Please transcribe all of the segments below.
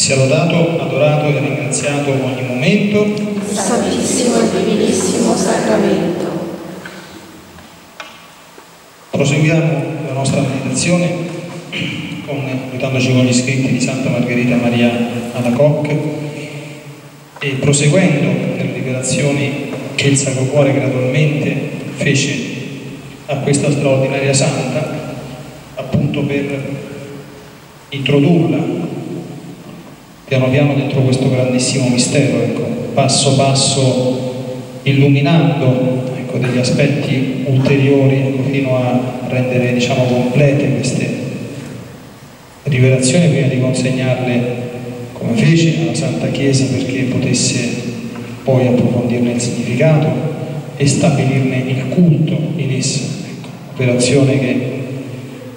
sia lodato, adorato e ringraziato in ogni momento. Santissimo e Divinissimo Sacramento. Proseguiamo la nostra meditazione con, aiutandoci con gli scritti di Santa Margherita Maria Alacoc e proseguendo nelle rivelazioni che il Sacro Cuore gradualmente fece a questa straordinaria santa appunto per introdurla piano piano dentro questo grandissimo mistero, ecco, passo passo illuminando ecco, degli aspetti ulteriori ecco, fino a rendere diciamo, complete queste rivelazioni prima di consegnarle come fece alla Santa Chiesa perché potesse poi approfondirne il significato e stabilirne il culto in essa, ecco, operazione che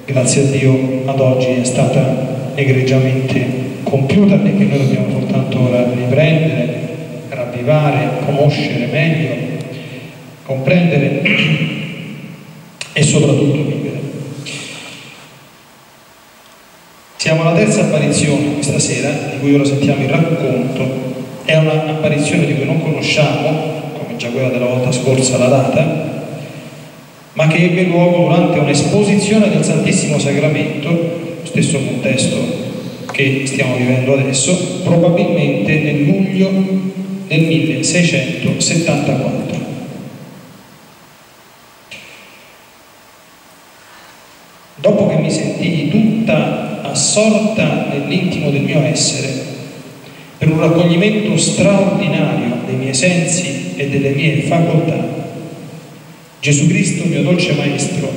grazie a Dio ad oggi è stata egregiamente compiuta e che noi dobbiamo soltanto riprendere, ravvivare, conoscere meglio, comprendere e soprattutto vivere. Siamo alla terza apparizione questa sera, di cui ora sentiamo il racconto. È un'apparizione di cui non conosciamo, come già quella della volta scorsa, la data, ma che ebbe luogo durante un'esposizione del Santissimo Sacramento, stesso contesto che stiamo vivendo adesso, probabilmente nel luglio del 1674. Dopo che mi sentii tutta assorta nell'intimo del mio essere, per un raccoglimento straordinario dei miei sensi e delle mie facoltà, Gesù Cristo, mio dolce Maestro,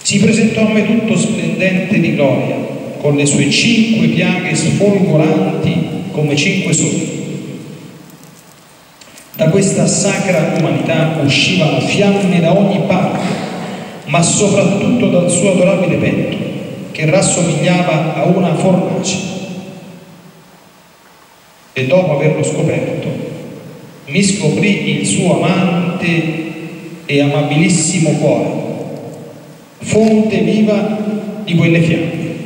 si presentò a me tutto splendente di gloria con le sue cinque piaghe sfolgoranti come cinque soli. Da questa sacra umanità uscivano fiamme da ogni parte, ma soprattutto dal suo adorabile petto, che rassomigliava a una fornace. E dopo averlo scoperto, mi scoprì il suo amante e amabilissimo cuore, fonte viva di quelle fiamme.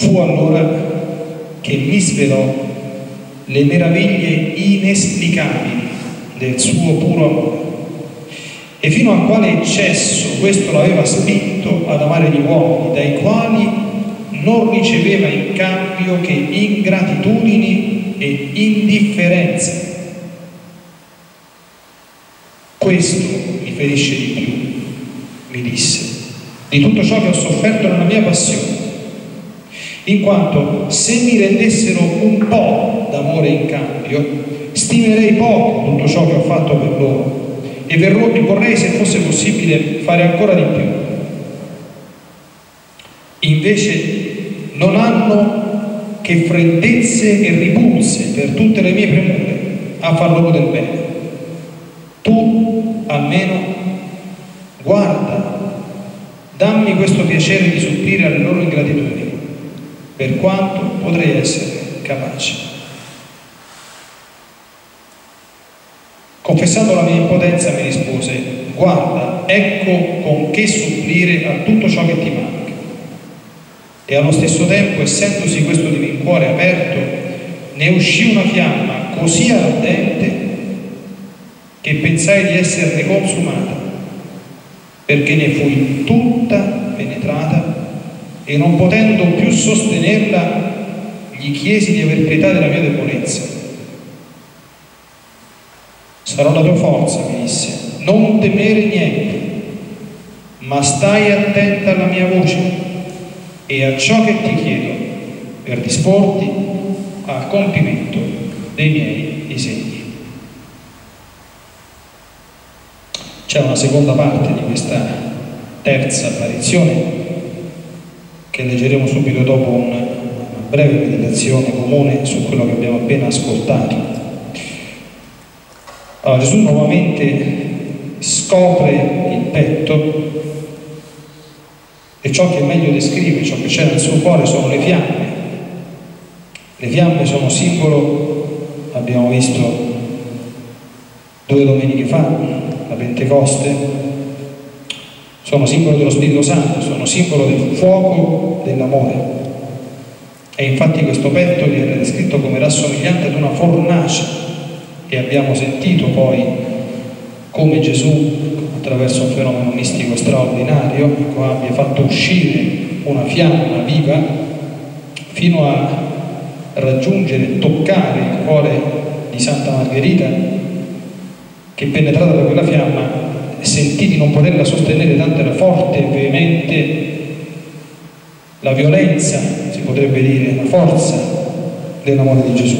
Fu allora che mi svelò le meraviglie inesplicabili del suo puro amore. E fino a quale eccesso questo l'aveva spinto ad amare gli uomini, dai quali non riceveva in cambio che ingratitudini e indifferenze. Questo mi ferisce di più, mi disse, di tutto ciò che ho sofferto nella mia passione in quanto se mi rendessero un po' d'amore in cambio, stimerei poco tutto ciò che ho fatto per loro e vorrei, se fosse possibile, fare ancora di più. Invece non hanno che freddezze e ripulse per tutte le mie premure a far loro del bene. Tu almeno guarda, dammi questo piacere di supplire alle loro ingratitudini per quanto potrei essere capace. Confessando la mia impotenza mi rispose, guarda, ecco con che supplire a tutto ciò che ti manca. E allo stesso tempo, essendosi questo divin cuore aperto, ne uscì una fiamma così ardente che pensai di esserne consumata, perché ne fui tutta penetrata e non potendo più sostenerla gli chiesi di aver pietà della mia debolezza. Sarò la tua forza, mi disse, non temere niente, ma stai attenta alla mia voce e a ciò che ti chiedo per disporti al compimento dei miei disegni. C'è una seconda parte di questa terza apparizione che leggeremo subito dopo una breve meditazione comune su quello che abbiamo appena ascoltato. Allora, Gesù nuovamente scopre il petto e ciò che meglio descrive, ciò che c'è nel suo cuore sono le fiamme. Le fiamme sono simbolo, abbiamo visto due domeniche fa, la Pentecoste, sono simbolo dello Spirito Santo, sono simbolo del fuoco dell'amore. E infatti questo petto viene descritto come rassomigliante ad una fornace e abbiamo sentito poi come Gesù attraverso un fenomeno mistico straordinario ecco, abbia fatto uscire una fiamma viva fino a raggiungere, toccare il cuore di Santa Margherita che penetrata da quella fiamma sentì di non poterla sostenere tanto era forte e veemente la violenza, si potrebbe dire, la forza dell'amore di Gesù.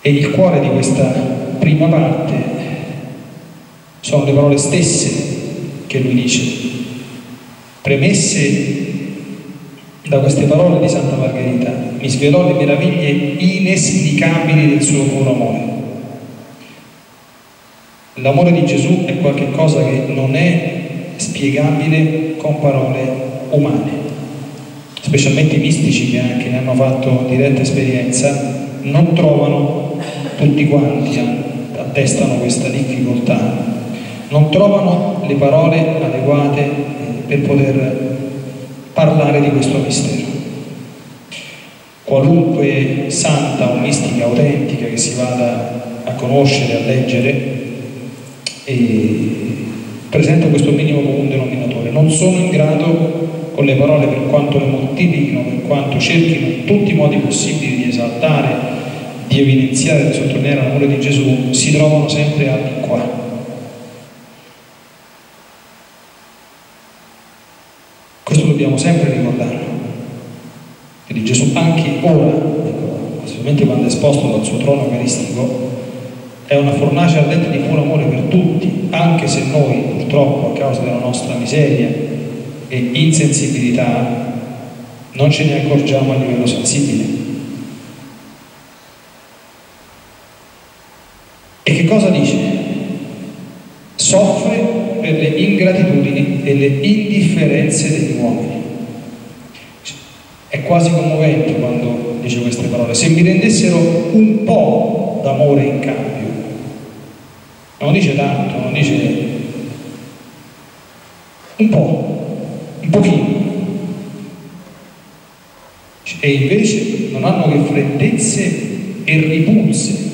E il cuore di questa prima parte sono le parole stesse che lui dice, premesse da queste parole di Santa Margherita, mi svelò le meraviglie inesplicabili del suo puro amore. L'amore di Gesù è qualcosa che non è spiegabile con parole umane, specialmente i mistici che anche ne hanno fatto diretta esperienza, non trovano tutti quanti, attestano questa difficoltà, non trovano le parole adeguate eh, per poter parlare di questo mistero. Qualunque santa o mistica autentica che si vada a conoscere, a leggere, presenta questo minimo comune denominatore. Non sono in grado con le parole per quanto le moltiplichino, per quanto cerchino in tutti i modi possibili di esaltare, di evidenziare, di sottolineare l'amore di Gesù, si trovano sempre al di qua. Questo dobbiamo sempre ricordarlo. Quindi Gesù anche ora, ecco, specialmente quando è esposto dal suo trono eucaristico, è una fornace ardente di puro amore per tutti, anche se noi purtroppo a causa della nostra miseria e insensibilità non ce ne accorgiamo a livello sensibile. E che cosa dice? Soffre per le ingratitudini e le indifferenze degli uomini. È quasi commovente quando dice queste parole. Se mi rendessero un po' d'amore in cambio, non dice tanto, non dice un po', un pochino. E invece non hanno che freddezze e ripulse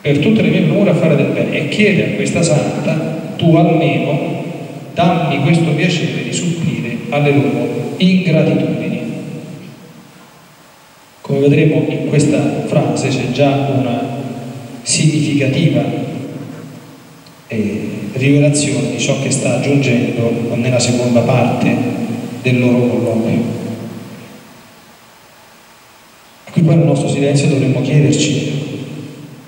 per tutte le mie premure a fare del bene e chiede a questa santa tu almeno dammi questo piacere di supplire alle loro ingratitudini. Come vedremo in questa frase c'è già una significativa rivelazione di ciò che sta aggiungendo nella seconda parte del loro colloquio. Qui poi nel nostro silenzio dovremmo chiederci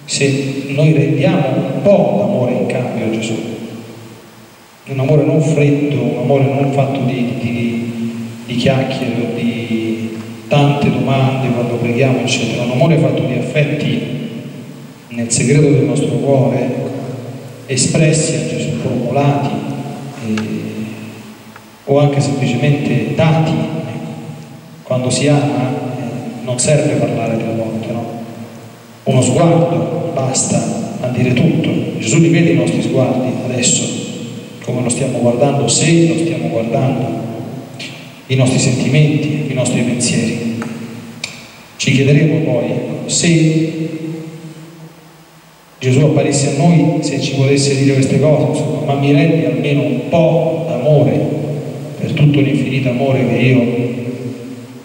se noi rendiamo un po' d'amore in cambio a Gesù, un amore non freddo, un amore non fatto di, di, di chiacchiere o di tante domande quando preghiamo, eccetera, un amore fatto di affetti nel segreto del nostro cuore, espressi a Gesù, formulati eh, o anche semplicemente dati. Ecco. Quando si ama eh, non serve parlare delle volte, no? Uno sguardo basta a dire tutto. Gesù li vede i nostri sguardi adesso, come lo stiamo guardando, se lo stiamo guardando, i nostri sentimenti, i nostri pensieri. Ci chiederemo poi se Gesù apparisse a noi se ci volesse dire queste cose, ma mi rendi almeno un po' d'amore per tutto l'infinito amore che io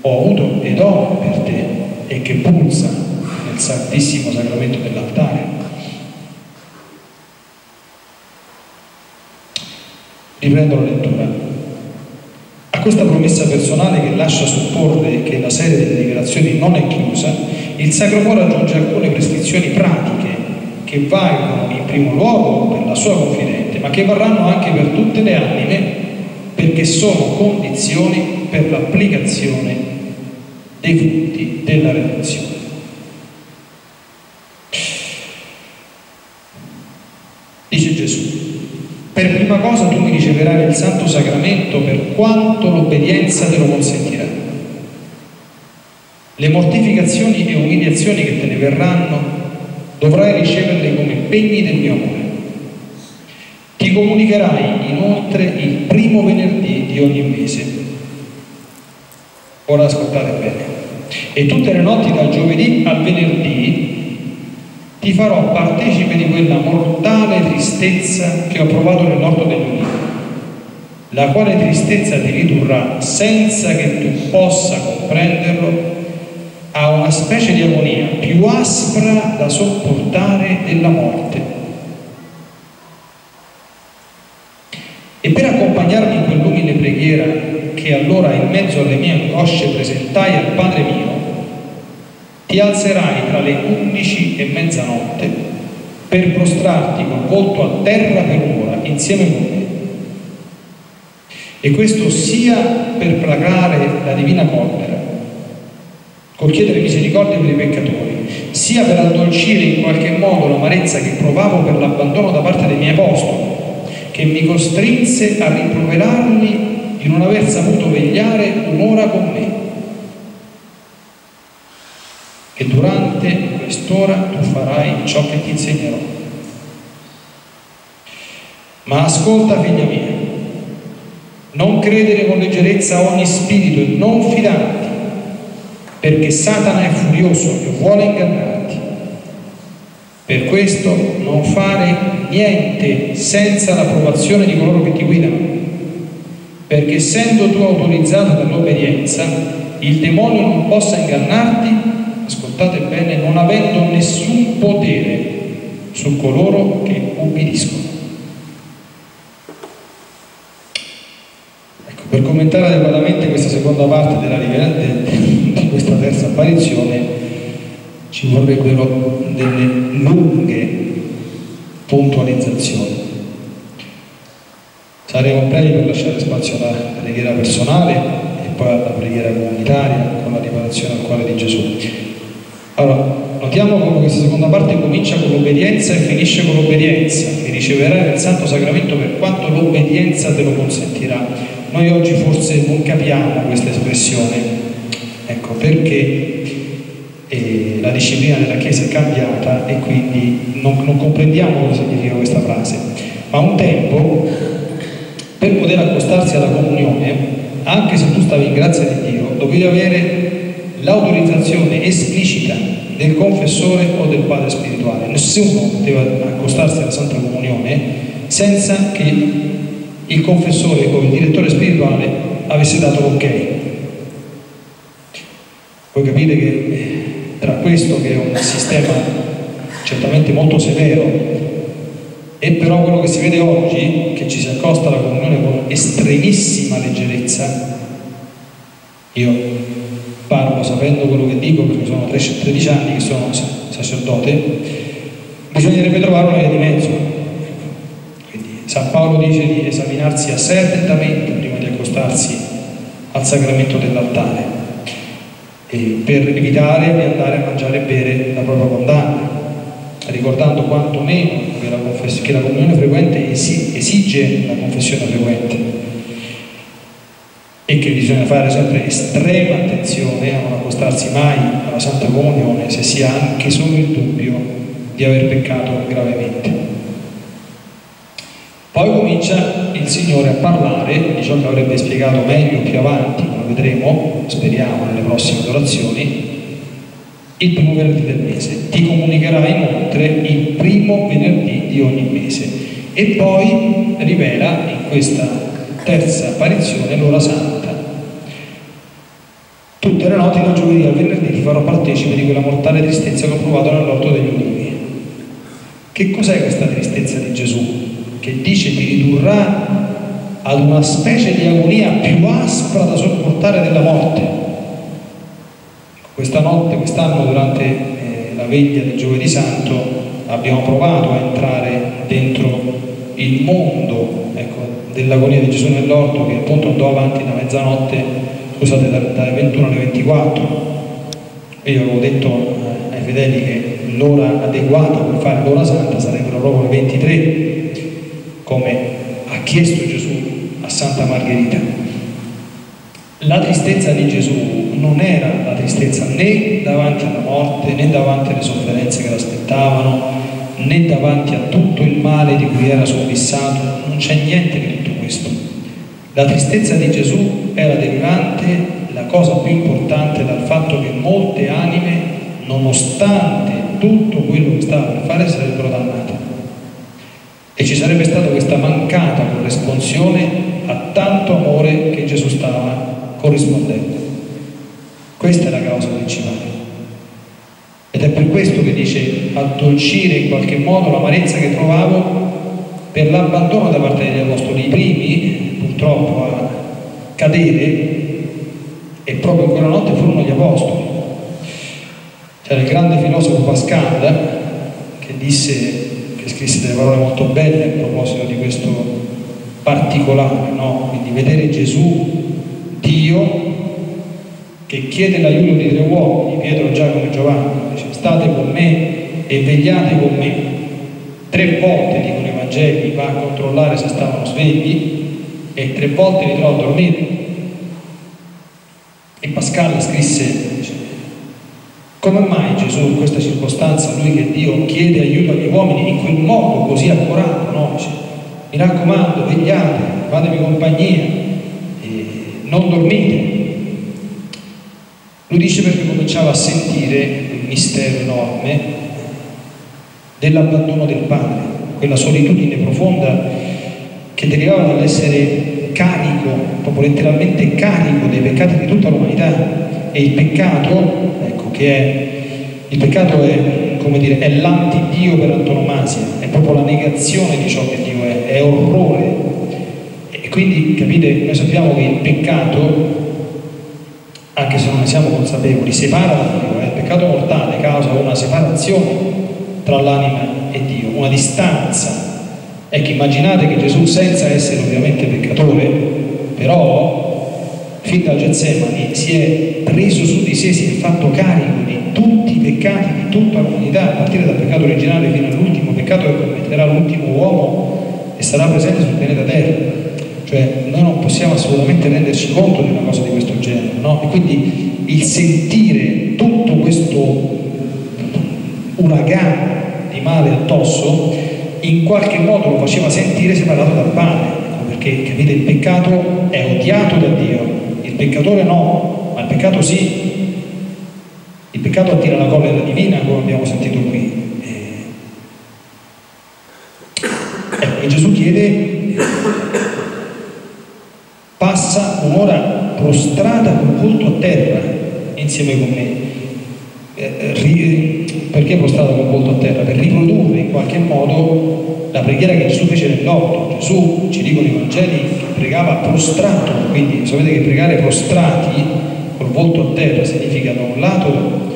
ho avuto ed ho per te e che pulsa nel santissimo sacramento dell'altare. Riprendo la lettura. A questa promessa personale che lascia supporre che la serie delle rivelazioni non è chiusa, il Sacro Cuore aggiunge alcune prescrizioni pratiche che valgono in primo luogo per la sua confidente, ma che varranno anche per tutte le anime, perché sono condizioni per l'applicazione dei frutti della redenzione. Dice Gesù, per prima cosa tu mi riceverai il Santo Sacramento per quanto l'obbedienza te lo consentirà. Le mortificazioni e umiliazioni che te ne verranno dovrai riceverle come impegni del mio amore. Ti comunicherai inoltre il primo venerdì di ogni mese. Ora ascoltate bene. E tutte le notti dal giovedì al venerdì ti farò partecipe di quella mortale tristezza che ho provato nell'orto ulivi, la quale tristezza ti ridurrà senza che tu possa comprenderlo a una specie di agonia più aspra da sopportare della morte. E per accompagnarmi in quell'umile preghiera che allora in mezzo alle mie angosce presentai al Padre mio, ti alzerai tra le undici e mezzanotte per prostrarti col volto a terra per un'ora insieme con me. E questo sia per placare la divina collera, col chiedere misericordia per i peccatori, sia per addolcire in qualche modo l'amarezza che provavo per l'abbandono da parte dei miei apostoli, che mi costrinse a rimproverarli di non aver saputo vegliare un'ora con me. E durante quest'ora tu farai ciò che ti insegnerò. Ma ascolta, figlia mia, non credere con leggerezza a ogni spirito e non fidarti, perché Satana è furioso e vuole ingannarti. Per questo non fare niente senza l'approvazione di coloro che ti guidano, perché essendo tu autorizzato dall'obbedienza, il demonio non possa ingannarti, ascoltate bene, non avendo nessun potere su coloro che ubbidiscono. Ecco, per commentare adeguatamente questa seconda parte della, questa terza apparizione ci vorrebbero delle lunghe puntualizzazioni. Saremo brevi per lasciare spazio alla preghiera personale e poi alla preghiera comunitaria con la riparazione al cuore di Gesù. Allora, notiamo come questa seconda parte comincia con l'obbedienza e finisce con l'obbedienza, che riceverai il Santo Sacramento per quanto l'obbedienza te lo consentirà. Noi oggi forse non capiamo questa espressione, ecco perché eh, la disciplina della Chiesa è cambiata e quindi non, non comprendiamo cosa significa questa frase. Ma un tempo, per poter accostarsi alla comunione, anche se tu stavi in grazia di Dio, dovevi avere l'autorizzazione esplicita del confessore o del padre spirituale. Nessuno poteva accostarsi alla Santa Comunione senza che il confessore o il direttore spirituale avesse dato l'ok. Voi capite che tra questo che è un sistema certamente molto severo e però quello che si vede oggi, che ci si accosta alla comunione con estremissima leggerezza, io parlo sapendo quello che dico perché sono 13 anni che sono sacerdote, bisognerebbe trovare una via di mezzo. Quindi San Paolo dice di esaminarsi attentamente prima di accostarsi al sacramento dell'altare per evitare di andare a mangiare e bere la propria condanna, ricordando quanto meno che la, che la comunione frequente esige la confessione frequente e che bisogna fare sempre estrema attenzione a non accostarsi mai alla Santa Comunione se si ha anche solo il dubbio di aver peccato gravemente. Poi comincia il Signore a parlare di ciò che avrebbe spiegato meglio più avanti, vedremo, speriamo, nelle prossime orazioni, il primo venerdì del mese. Ti comunicherà inoltre il primo venerdì di ogni mese. E poi rivela in questa terza apparizione l'ora santa Tutte le notti da giovedì al venerdì ti farò partecipe di quella mortale tristezza che ho provato nell'orto degli ulivi. Che cos'è questa tristezza di Gesù? Che dice ti ridurrà ad una specie di agonia più aspra da sopportare della morte. Questa notte, quest'anno, durante eh, la veglia del giovedì santo, abbiamo provato a entrare dentro il mondo ecco, dell'agonia di Gesù nell'orto che appunto andò avanti da mezzanotte scusate, dalle 21 alle 24. E io avevo detto eh, ai fedeli che l'ora adeguata per fare l'ora santa sarebbero proprio le 23, come ha chiesto Gesù Santa Margherita. La tristezza di Gesù non era la tristezza né davanti alla morte, né davanti alle sofferenze che l'aspettavano, né davanti a tutto il male di cui era sorbissato, non c'è niente di tutto questo. La tristezza di Gesù era derivante la cosa più importante dal fatto che molte anime, nonostante tutto quello che stava per fare, sarebbero dannate. E ci sarebbe stata questa mancata corrisponsione tanto amore che Gesù stava corrispondendo. Questa è la causa principale. Ed è per questo che dice addolcire in qualche modo l'amarezza che provavo per l'abbandono da parte degli apostoli. I primi, purtroppo, a cadere, e proprio in quella notte furono gli apostoli. C'era il grande filosofo Pascal che disse, che scrisse delle parole molto belle a proposito di questo particolare, no? Quindi vedere Gesù, Dio, che chiede l'aiuto di tre uomini, Pietro, Giacomo e Giovanni, dice state con me e vegliate con me. Tre volte, dicono i Vangeli, va a controllare se stavano svegli e tre volte li trova a dormire. E Pascal scrisse, dice, come mai Gesù in questa circostanza, lui che Dio chiede aiuto agli uomini in quel modo così accorato, no? Dice, mi raccomando, vegliate, fatemi compagnia, non dormite. Lui dice perché cominciava a sentire il mistero enorme dell'abbandono del Padre, quella solitudine profonda che derivava dall'essere carico, proprio letteralmente carico dei peccati di tutta l'umanità. E il peccato, ecco, che è, il peccato è, come dire, è l'antidio per antonomasia, è proprio la negazione di ciò che è, orrore. E quindi, capite, noi sappiamo che il peccato anche se non ne siamo consapevoli, separa da Dio. Eh? Il peccato mortale causa una separazione tra l'anima e Dio, una distanza. Ecco, immaginate che Gesù, senza essere ovviamente peccatore, però fin da Getsemani si è preso su di sé, si è fatto carico di tutti i peccati di tutta l'umanità, a partire dal peccato originale fino all'ultimo peccato che commetterà l'ultimo uomo e sarà presente sul pianeta Terra. Cioè noi non possiamo assolutamente renderci conto di una cosa di questo genere, no? E quindi il sentire tutto questo uragano di male addosso in qualche modo lo faceva sentire separato dal Padre, ecco, perché capite il peccato è odiato da Dio, il peccatore no, ma il peccato sì. Il peccato attira la collera divina, come abbiamo sentito qui. Ecco, e Gesù chiede passa un'ora prostrata col volto a terra insieme con me. Eh, perché prostrata col volto a terra? Per riprodurre in qualche modo la preghiera che Gesù fece nell'orto. Gesù, ci dicono i Vangeli, pregava prostrato, quindi sapete che pregare prostrati col volto a terra significa da un lato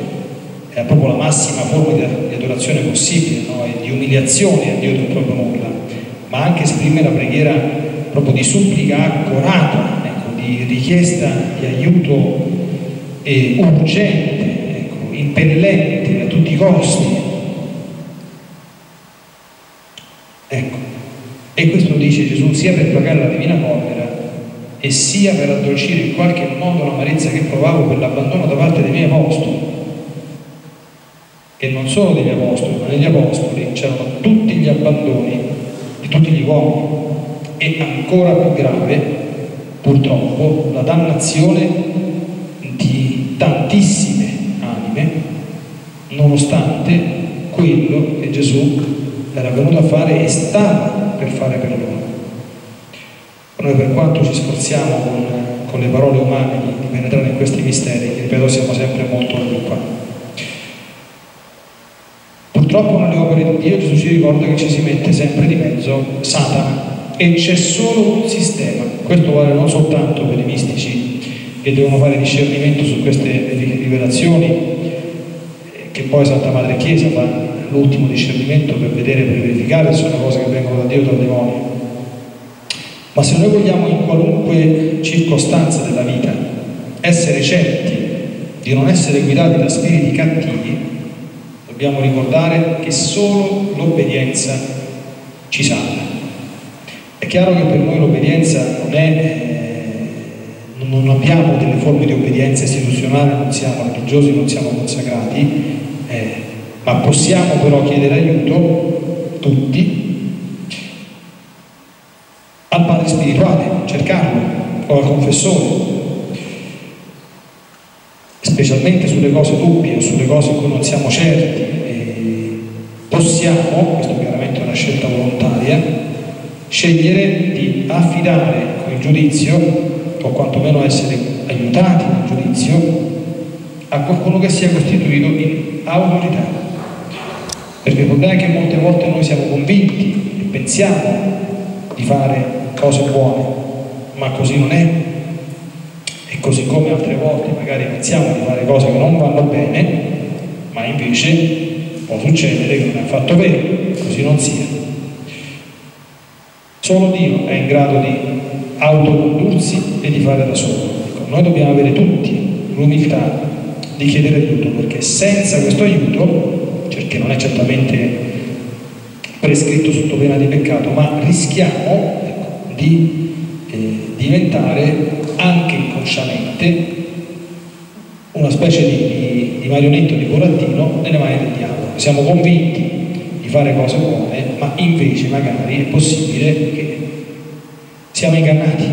è proprio la massima forma di adorazione possibile no? e di umiliazione a Dio del proprio nulla, ma anche esprime la preghiera proprio di supplica accorata, ecco, di richiesta di aiuto eh, urgente, ecco, impellente a tutti i costi. Ecco. E questo dice Gesù sia per placare la divina collera e sia per addolcire in qualche modo l'amarezza che provavo per l'abbandono da parte dei miei apostoli. E non solo degli apostoli, ma negli apostoli c'erano tutti gli abbandoni tutti gli uomini e ancora più grave, purtroppo, la dannazione di tantissime anime, nonostante quello che Gesù era venuto a fare e stava per fare per loro. Noi per quanto ci sforziamo con, con le parole umane di, penetrare in questi misteri, ripeto, siamo sempre molto Purtroppo nelle opere di Dio Gesù ci ricorda che ci si mette sempre di mezzo Satana, e c'è solo un sistema. Questo vale non soltanto per i mistici che devono fare discernimento su queste rivelazioni, che poi Santa Madre Chiesa fa l'ultimo discernimento per vedere, per verificare se sono cose che vengono da Dio o dal demonio. Ma se noi vogliamo in qualunque circostanza della vita essere certi di non essere guidati da spiriti cattivi, dobbiamo ricordare che solo l'obbedienza ci salva. È chiaro che per noi l'obbedienza non è, eh, non abbiamo delle forme di obbedienza istituzionale, non siamo religiosi, non siamo consacrati, eh, ma possiamo però chiedere aiuto, tutti, al Padre spirituale, cercarlo, o al confessore. Specialmente sulle cose dubbie o sulle cose in cui non siamo certi, possiamo, questo chiaramente è una scelta volontaria, scegliere di affidare il giudizio o quantomeno essere aiutati nel giudizio a qualcuno che sia costituito in autorità. Perché il problema è che molte volte noi siamo convinti e pensiamo di fare cose buone, ma così non è. Così come altre volte magari pensiamo di fare cose che non vanno bene, ma invece può succedere che non è affatto vero, così non sia. Solo Dio è in grado di autocondursi e di fare da solo. Ecco, noi dobbiamo avere tutti l'umiltà di chiedere aiuto, perché senza questo aiuto, cioè che non è certamente prescritto sotto pena di peccato, ma rischiamo ecco, di eh, diventare anche inconsciamente una specie di, di, di marionetto di burattino nelle mani del diavolo. Siamo convinti di fare cose buone, ma invece magari è possibile che siamo ingannati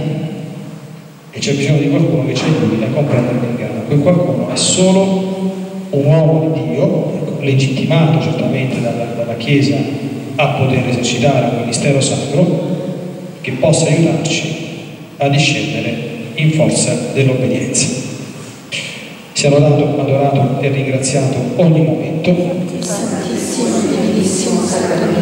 e c'è bisogno di qualcuno che ci aiuti a comprendere l'inganno. Quel qualcuno è solo un uomo di Dio, ecco, legittimato certamente dalla, dalla Chiesa a poter esercitare un ministero sacro, che possa aiutarci a discendere in forza dell'obbedienza. Sia lodato, adorato e ringraziato ogni momento. Santissimo Divinissimo Sacramento